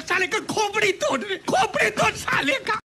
साले का खोपड़ी तोड़ खोपड़ी तोड़ साले का।